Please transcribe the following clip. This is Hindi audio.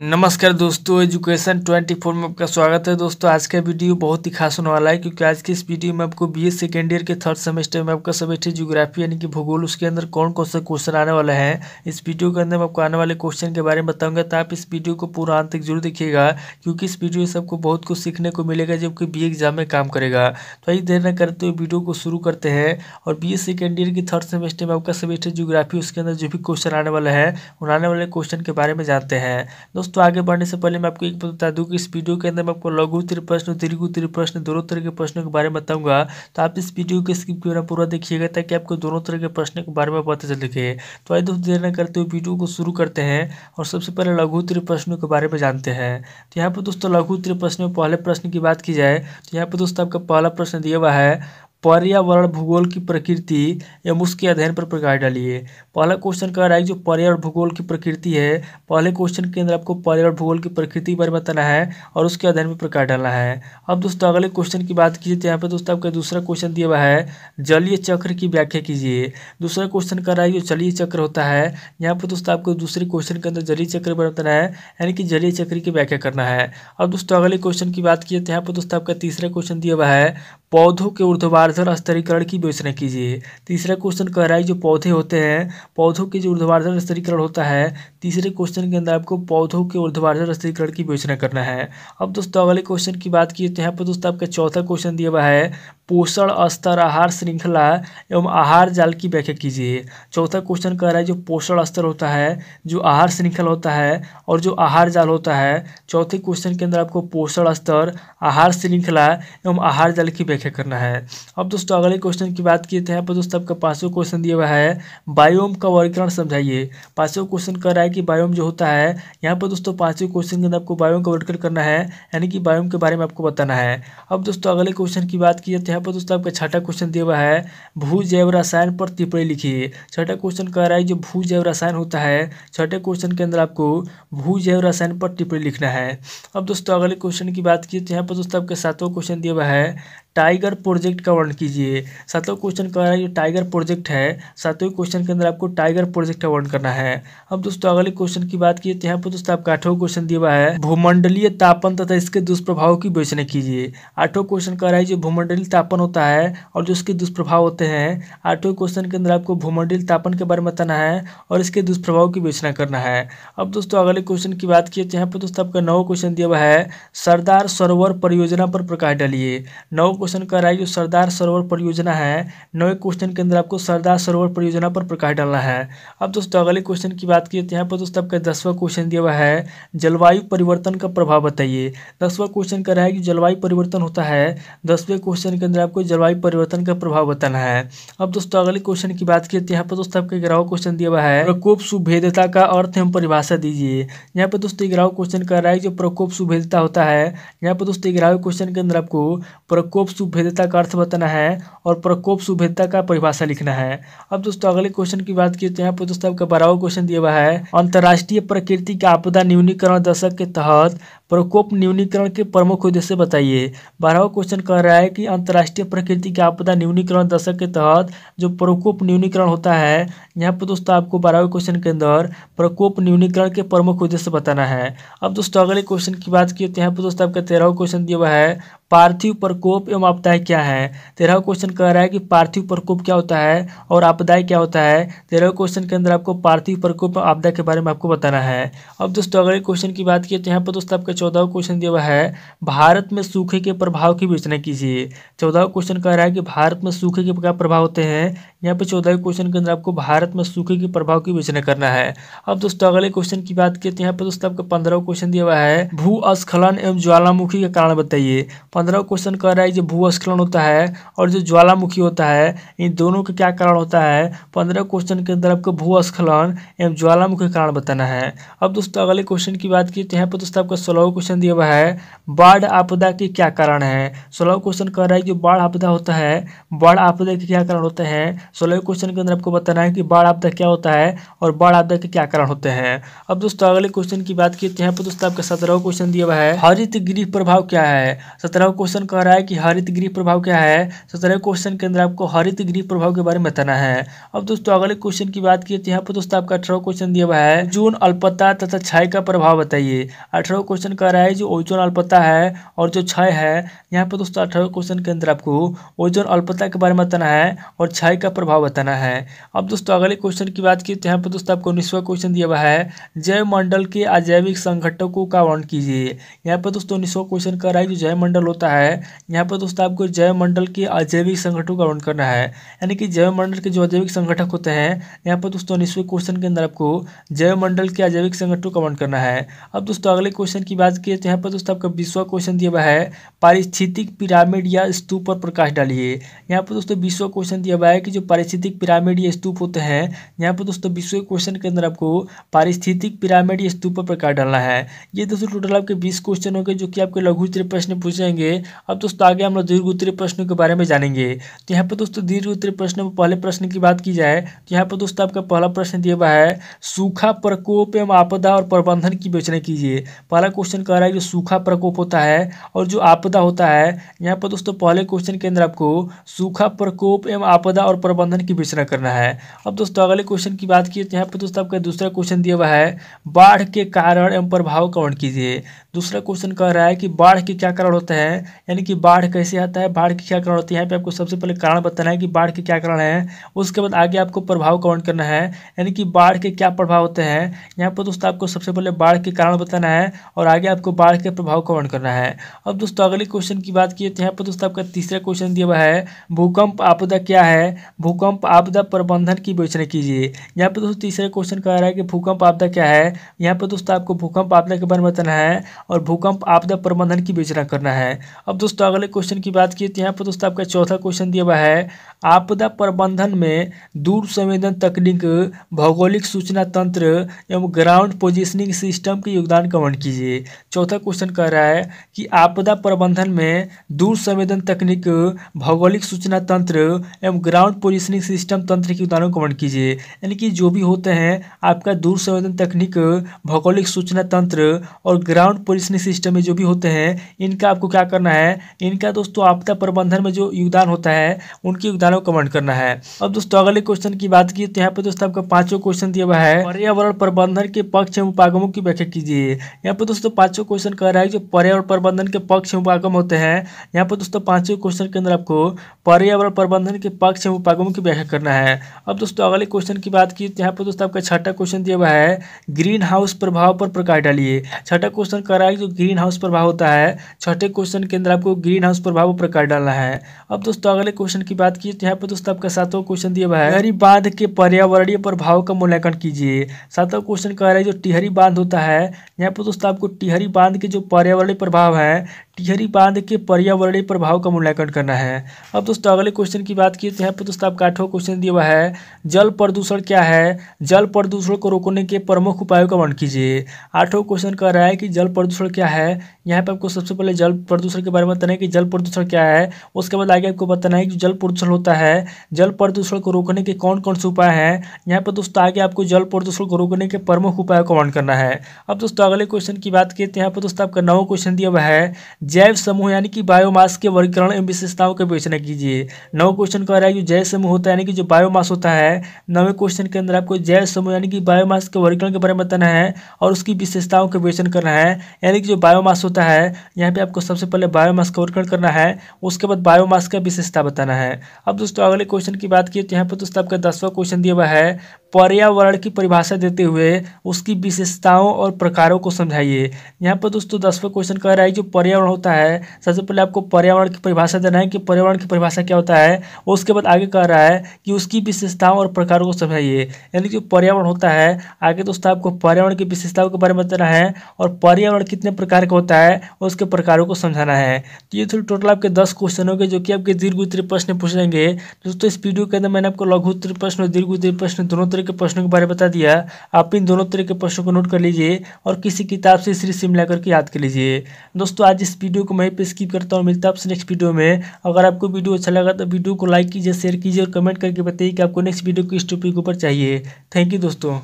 नमस्कार दोस्तों एजुकेशन 24 में आपका स्वागत है। दोस्तों, आज का वीडियो बहुत ही खास होने वाला है, क्योंकि आज की इस वीडियो में आपको बी एस सेकेंड ईयर के थर्ड सेमेस्टर में आपका सब्जेक्ट ज्योग्राफी यानी कि भूगोल, उसके अंदर कौन कौन से क्वेश्चन आने वाले हैं। इस वीडियो के अंदर मैं आपको आने वाले क्वेश्चन के बारे में बताऊँगा तो आप इस वीडियो को पूरा अंत तक ज़रूर देखिएगा, क्योंकि इस वीडियो से आपको बहुत कुछ सीखने को मिलेगा जबकि बी एग्ज़ाम में काम करेगा। तो आइए देर न करते हुए वीडियो को शुरू करते हैं। और बी सेकेंड ईयर की थर्ड सेमेस्टर में आपका सब्जेक्ट ज्योग्राफी उसके अंदर जो भी क्वेश्चन आने वाला है, उन आने वाले क्वेश्चन के बारे में जानते हैं। दोस्तों आगे बढ़ने से पहले मैं आपको एक बता दूँ कि इस वीडियो के अंदर मैं आपको लघु तिर प्रश्न, दीर्घु तिर प्रश्न, दोनों तरह के प्रश्नों के बारे में बताऊँगा। तो आप इस वीडियो के स्किप क्यों पूरा देखिएगा ताकि आपको दोनों तरह के प्रश्न के बारे में पता चल सके। तो आइए दोस्तों, देर न करते हुए वीडियो को शुरू करते हैं और सबसे पहले लघु तिर प्रश्नों के बारे में जानते हैं। तो यहाँ पर दोस्तों, लघु तिर प्रश्न में पहले प्रश्न की बात की जाए तो यहाँ पर दोस्तों आपका पहला प्रश्न दिया हुआ है पर्यावरण, भूगोल की प्रकृति एवं उसके अध्ययन पर प्रकाश डालिए। पहला क्वेश्चन कह रहा है जो पर्यावरण, भूगोल की प्रकृति है, पहले क्वेश्चन के अंदर आपको पर्यावरण, भूगोल की प्रकृति के बारे में बताना है और उसके अध्ययन में प्रकाश डालना है। अब दोस्तों, अगले क्वेश्चन की बात कीजिए तो यहाँ पर दोस्तों आपका दूसरा क्वेश्चन दिया हुआ है, जलीय चक्र की व्याख्या कीजिए। दूसरा क्वेश्चन कह रहा है जो जलीय चक्र होता है, यहाँ पर दोस्तों आपको दूसरे क्वेश्चन के अंदर जलीय चक्र बारे बताना है, यानी कि जलीय चक्र की व्याख्या करना है। अब दोस्तों, अगले क्वेश्चन की बात कीजिए तो यहाँ पर दोस्तों आपका तीसरा क्वेश्चन दिया हुआ है, पौधों के ऊर्ध्वाधर स्तरीकरण की विवेचना कीजिए। तीसरा क्वेश्चन कह रहा है जो पौधे होते हैं, पौधों के जो ऊर्ध्वाधर स्तरीकरण होता है, तीसरे क्वेश्चन के अंदर आपको पौधों के ऊर्ध्वाधर स्तरीकरण की विवेचना करना है। अब दोस्तों अगले क्वेश्चन की बात की तो यहाँ पर दोस्तों, आपका चौथा क्वेश्चन दिया हुआ है पोषण स्तर आहार श्रृंखला एवं आहार जाल की व्याख्या कीजिए। चौथा क्वेश्चन कह रहा है जो पोषण स्तर होता है, जो आहार श्रृंखला होता है और जो आहार जाल होता है। चौथे क्वेश्चन के अंदर आपको पोषण स्तर, आहार श्रृंखला एवं आहार जाल की व्याख्या करना है। अब दोस्तों, अगले क्वेश्चन की बात किए थे यहाँ पर दोस्तों, आपका पांचवा क्वेश्चन दिया हुआ है, बायोम का वर्गीकरण समझाइए। पांचवा क्वेश्चन कह रहा है कि बायोम जो होता है, यहाँ पर दोस्तों पाँचवें क्वेश्चन के अंदर आपको बायोम का वर्गीकरण करना है, यानी कि बायोम के बारे में आपको बताना है। अब दोस्तों, अगले क्वेश्चन की बात की तो यहाँ पर दोस्तों आपका छठा क्वेश्चन दिया हुआ है, भू जैव रसायन पर टिप्पणी लिखिए छठा क्वेश्चन कह रहा है जो भू जैव रसायन होता है, छठे क्वेश्चन के अंदर आपको भू जैव रसायन पर टिप्पणी लिखना है। अब दोस्तों, अगले क्वेश्चन की बात की तो यहाँ पर दोस्तों आपका सातवां क्वेश्चन दिया हुआ है टाइगर प्रोजेक्ट का वर्णन कीजिए। सातवें क्वेश्चन कह रहा है जो टाइगर प्रोजेक्ट है। सातवें क्वेश्चन के अंदर आपको टाइगर प्रोजेक्ट का वर्णन करना है। अब दोस्तों, अगले क्वेश्चन की बात की तो यहाँ पर दोस्तों आपका आठवां क्वेश्चन दिया हुआ है। भूमंडलीय तापन तथा इसके दुष्प्रभाव की विवेचना कीजिए। आठवां क्वेश्चन कह रहा है, जो भूमंडलीय तापन होता है और जो उसके दुष्प्रभाव होते हैं, आठवें क्वेश्चन के अंदर आपको भूमंडलीय तापन के बारे में बताना है और इसके दुष्प्रभाव की विवेचना करना है। अब दोस्तों, अगले क्वेश्चन की बात की तो यहाँ पर दोस्तों आपका नौ क्वेश्चन दिया हुआ है, सरदार सरोवर परियोजना पर प्रकाश डालिए। नौ क्वेश्चन कर रहा है जो सरदार सरोवर परियोजना है नवे क्वेश्चन के अंदर आपको सरदार सरोवर परियोजना पर प्रकाश डालना है। अब दोस्तों, अगले क्वेश्चन की बात की तो यहाँ पर दोस्तों आपका दसवां क्वेश्चन दिया हुआ है, जलवायु परिवर्तन का प्रभाव बताइए। दसवां क्वेश्चन कर रहा है कि जलवायु परिवर्तन होता है, दसवें क्वेश्चन के अंदर आपको जलवायु परिवर्तन का प्रभाव बताना है। अब दोस्तों, अगले क्वेश्चन की बात की तो यहाँ पर दोस्तों आपका ग्यारहवा क्वेश्चन दिया हुआ है, प्रकोप सुभेदता का अर्थ एवं परिभाषा दीजिए। यहाँ पर दोस्तों ग्यारहवा क्वेश्चन कर रहा है जो प्रकोप सुभेदता होता है, यहाँ पर दोस्तों ग्यारहवें क्वेश्चन के अंदर आपको प्रकोप सुभेदता का अर्थ बताना है और प्रकोप सुभेदता का परिभाषा लिखना है। अब दोस्तों, अगले क्वेश्चन की बात की तो यहाँ पर दोस्तों आपका बारहवा क्वेश्चन दिया हुआ है। अंतर्राष्ट्रीय प्रकृति आपदा न्यूनीकरण दशक के तहत प्रकोप न्यूनीकरण के प्रमुख उद्देश्य बताइए। बारहवा क्वेश्चन कह रहा है कि अंतर्राष्ट्रीय प्रकृति की आपदा न्यूनीकरण दशक के तहत जो प्रकोप न्यूनीकरण होता है, यहाँ पर दोस्तों आपको बारहवें क्वेश्चन के अंदर प्रकोप न्यूनीकरण के प्रमुख उद्देश्य बताना है। अब दोस्तों अगले क्वेश्चन की बात की तो यहाँ पर दोस्तों आपका तेरहवा क्वेश्चन दिया हुआ है, पार्थिव प्रकोप एवं आपदाएँ क्या है? तेरहवा क्वेश्चन कह रहा है कि पार्थिव प्रकोप क्या होता है और आपदाएँ क्या होता है? तेरहवें क्वेश्चन के अंदर आपको पार्थिव प्रकोप आपदा के बारे में आपको बताना है। अब दोस्तों अगले क्वेश्चन की बात की तो यहाँ पर दोस्तों आपका चौदह क्वेश्चन दिया हुआ है, भारत में सूखे के प्रभाव की विवेचना कीजिए। चौदह क्वेश्चन कह रहा है कि भारत में सूखे के क्या प्रभाव होते हैं? यहाँ पे चौदह क्वेश्चन के अंदर आपको भारत में सूखे के प्रभाव की विवेचना करना है। अब दोस्तों, अगले क्वेश्चन की बात की तो यहाँ पे दोस्तों, आपका पंद्रह क्वेश्चन दिया हुआ है भूस्खलन एवं ज्वालामुखी का कारण बताइए। पंद्रह क्वेश्चन कह रहा है जो भूस्खलन होता है और जो ज्वालामुखी होता है, इन दोनों का क्या कारण होता है? पंद्रह क्वेश्चन के अंदर आपको भूस्खलन एवं ज्वालामुखी का कारण बताना है। अब दोस्तों, अगले क्वेश्चन की बात की तो यहाँ पर दोस्तों, आपका सोलह सोलह क्वेश्चन दिया हुआ है, बाढ़ आपदा के क्या कारण है? सोलह क्वेश्चन कह रहा है कि बाढ़ आपदा होता है, बाढ़ आपदा के क्या कारण होते हैं? सोलह क्वेश्चन के अंदर आपको बताना है कि बाढ़ आपदा क्या होता है और बाढ़ आपदा के क्या कारण होते हैं। अब दोस्तों, अगले क्वेश्चन की बात की यहाँ पर दोस्तों, आपका सत्रह क्वेश्चन दिया हुआ है, हरित गृह प्रभाव क्या है? सत्रह क्वेश्चन कह रहा है कि हरित गृह प्रभाव क्या है? सत्रह क्वेश्चन के अंदर आपको हरित गृह प्रभाव के बारे में बताना है। अब दोस्तों, अगले क्वेश्चन की बात की यहाँ पर दोस्तों, आपका अठारह क्वेश्चन दिया हुआ है, जोन अल्पता तथा छाई का प्रभाव बताइए। अठारह क्वेश्चन कह रहा है जो ओजोन अल्पता है और जो छाई है, यहाँ पर दोस्तों अठारह क्वेश्चन के अंदर आपको ओजोन अल्पता के बारे में बताना है और छाई का प्रभाव बताना है। अब दोस्तों अगले क्वेश्चन की बात की तो यहाँ पर दोस्तों आपको उन्नीसवा क्वेश्चन दिया हुआ है जैव मंडल के अजैविक संघटकों का वर्ण कीजिए। यहाँ पर दोस्तों उन्नीसवा क्वेश्चन कर रहा है जो जैव मंडल होता है, यहाँ पर दोस्तों आपको जैव मंडल के अजैविक संगठनों का वर्ण करना है, यानी कि जैव मंडल के जो अजैविक संगठक होते हैं, यहाँ पर दोस्तों उन्नीसवें क्वेश्चन के अंदर आपको जैव मंडल के अजैविक संगठनों का वर्ण करना है। अब दोस्तों अगले क्वेश्चन की की तो यहाँ पर दोस्तों आपका बीसवा क्वेश्चन दिया हुआ है, पारिस्थितिक पिरामिड या स्तूप पर प्रकाश डालिए। यहाँ पर दोस्तों बीसवा क्वेश्चन दिया हुआ है कि जो पारिस्थितिक पिरामिड या स्तूप होते हैं, यहाँ पर दोस्तों बीसवें क्वेश्चन के अंदर आपको पारिस्थितिक पिरामिड या स्तूप पर प्रकाश डालना है। ये दोस्तों टोटल आपके बीस क्वेश्चन होंगे जो कि आपके लघु उत्तरीय प्रश्न पूछेंगे। अब दोस्तों आगे हम लोग दीर्घ उत्तरीय प्रश्नों के बारे में जानेंगे। तो यहाँ पर दोस्तों दीर्घ उत्तरीय प्रश्न में पहले प्रश्न की बात की जाए तो यहाँ पर दोस्तों आपका पहला प्रश्न दिया हुआ है, सूखा प्रकोप एवं आपदा और प्रबंधन की विवेचना कीजिए। पहला क्वेश्चन कह रहा है जो सूखा प्रकोप होता है और जो आपदा होता है, यहाँ पर दोस्तों पहले क्वेश्चन के अंदर आपको सूखा प्रकोप एवं आपदा और प्रबंधन की विचना करना है। अब दोस्तों अगले क्वेश्चन की बात की तो यहाँ पर दोस्तों आपका दूसरा क्वेश्चन दिया हुआ है, बाढ़ के कारण एवं प्रभाव का वर्ण कीजिए। दूसरा क्वेश्चन कह रहा है कि बाढ़ के क्या कारण होते हैं? यानी कि बाढ़ कैसे आता है? बाढ़ के क्या कारण होती है? यहाँ पे आपको सबसे पहले कारण बताना है कि बाढ़ के क्या कारण है। उसके बाद आगे आपको प्रभाव का वर्ण करना है। यानी कि बाढ़ के क्या प्रभाव होते हैं? यहाँ पर दोस्तों आपको सबसे पहले बाढ़ के कारण बताना है और आगे आपको बाढ़ के प्रभाव का वर्ण करना है। अब दोस्तों अगले क्वेश्चन की बात की तो यहाँ पर दोस्तों आपका तीसरा क्वेश्चन दिया हुआ है, भूकंप आपदा क्या है? भूकंप आपदा प्रबंधन की विवेचना कीजिए। यहाँ पर दोस्तों तीसरा क्वेश्चन कह रहा है कि भूकंप आपदा क्या है? यहाँ पर दोस्तों आपको भूकंप आपदा के बारे में बताना है और भूकंप आपदा प्रबंधन की विवेचना करना है। अब दोस्तों, अगले क्वेश्चन की बात की यहाँ पर दोस्तों, आपका चौथा क्वेश्चन दिया हुआ है। आपदा प्रबंधन में दूर संवेदन तकनीक, भौगोलिक सूचना तंत्र एवं ग्राउंड पोजिशनिंग सिस्टम के योगदान का कीजिए। चौथा क्वेश्चन कह रहा है कि आपदा प्रबंधन में दूर संवेदन तकनीक, भौगोलिक सूचना तंत्र एवं ग्राउंड पोजिशनिंग सिस्टम तंत्र के योगदानों का वर्ण कीजिए। यानी कि जो भी होते हैं, आपका दूर संवेदन तकनीक, भौगोलिक सूचना तंत्र और ग्राउंड पोजिशनिंग सिस्टम में जो भी होते हैं, इनका आपको क्या करना है? इनका दोस्तों आपदा प्रबंधन में जो योगदान होता है, उनके योगदानों को वर्ण करना है। अब दोस्तों अगले क्वेश्चन की बात की तो यहाँ पे दोस्तों आपका पाँचों क्वेश्चन दिया हुआ है। पर्यावरण प्रबंधन के पक्ष एवं उपागमों की व्याख्या कीजिए। यहाँ पे दोस्तों पाँचों क्वेश्चन कह रहा है जो पर्यावरण प्रबंधन के पक्ष एवं उपागम होते हैं, यहाँ पे दोस्तों पाँचों क्वेश्चन के अंदर आपको पर्यावरण प्रबंधन के पक्ष एवं उपागमों की व्याख्या करना है। अब दोस्तों अगले क्वेश्चन की बात की तो यहाँ पे दोस्तों आपका छठा क्वेश्चन दिया हुआ है ग्रीन हाउस प्रभाव पर प्रकाश डालिए। छठा क्वेश्चन कह रहा है जो ग्रीन हाउस प्रभाव होता है, छठे क्वेश्चन के अंदर आपको ग्रीन हाउस प्रभाव पर प्रकाश डालना है। अब दोस्तों, अगले क्वेश्चन की बात की तो यहाँ पर दोस्तों आपका सातवां क्वेश्चन दिया हुआ है। टिहरी बाँध के पर्यावरणीय प्रभाव का मूल्यांकन कीजिए। सातवां क्वेश्चन कह रहा है जो टिहरी बाँध होता है, यहाँ पर दोस्तों आपको टिहरी बाँध के जो पर्यावरणीय प्रभाव है टिहरी बाँध के पर्यावरणीय प्रभाव का मूल्यांकन करना है। अब दोस्तों, अगले क्वेश्चन की बात की तो यहाँ पर दोस्तों आपका आठवां क्वेश्चन दिया हुआ है, जल प्रदूषण क्या है? जल प्रदूषण को रोकने के प्रमुख उपायों का वर्ण कीजिए। आठवां क्वेश्चन कह रहा है कि जल प्रदूषण क्या है? यहाँ पर आपको सबसे पहले जल प्रदूषण के बारे में बताना है कि जल प्रदूषण क्या है। उसके बाद आगे आपको बताना है कि जल प्रदूषण होता है, जल प्रदूषण को रोकने के कौन कौन से उपाय हैं? यहाँ पर दोस्तों आगे आपको जल प्रदूषण को रोकने के प्रमुख उपायों का वर्ण करना है। अब दोस्तों अगले क्वेश्चन की बात की तो यहाँ पर दोस्तों आपका नवा क्वेश्चन दिया हुआ है जैव समूह यानी कि बायोमास के वर्गीकरण एवं विशेषताओं का विवेचना कीजिए। नौ क्वेश्चन कह रहा है कि जैव समूह होता है यानी कि जो बायोमास होता है, नवे क्वेश्चन के अंदर आपको जैव समूह यानी कि बायोमास के वर्गीकरण के बारे में बताना है और उसकी विशेषताओं का विवेचन करना है। यानी कि जो बायोमास होता है, यहाँ पे आपको सबसे पहले बायोमास का वर्गीकरण करना है, उसके बाद बायोमास का विशेषता बताना है। अब दोस्तों, अगले क्वेश्चन की बात की तो यहाँ पर दोस्तों आपका दसवां क्वेश्चन दिया हुआ है पर्यावरण की परिभाषा देते हुए उसकी विशेषताओं और प्रकारों को समझाइए। यहाँ पर दोस्तों दसवां क्वेश्चन कह रहा है जो पर्यावरण होता है। सबसे पहले आपको पर्यावरण की परिभाषा देना है कि पर्यावरण की परिभाषा क्या होता है। उसके बाद आगे कह रहा है कि उसकी विशेषताओं और प्रकारों को समझाइए। यानी जो पर्यावरण होता है, आगे दोस्तों आपको पर्यावरण की विशेषताओं के बारे में बताना है और पर्यावरण कितने प्रकार का होता है, उसके प्रकारों को समझाना है। तो ये थोड़ी टोटल आपके दस क्वेश्चन होंगे जो कि आपके दीर्घ उत्तरीय प्रश्न पूछेंगे। दोस्तों इस वीडियो के अंदर मैंने आपको लघु उत्तरीय प्रश्न और दीर्घ उत्तरीय प्रश्न दोनों तरह के प्रश्नों के बारे में बता दिया, आप इन दोनों तरह के प्रश्नों को नोट कर लीजिए और किसी किताब से श्री सिम मिला करके याद कर लीजिए। दोस्तों, आज इस वीडियो को मैं पे स्किप करता हूँ। मिलता आपसे नेक्स्ट वीडियो में। अगर आपको वीडियो अच्छा लगा तो वीडियो को लाइक कीजिए शेयर कीजिए और कमेंट करके बताइए कि आपको नेक्स्ट वीडियो किस टॉपिक के ऊपर चाहिए। थैंक यू दोस्तों।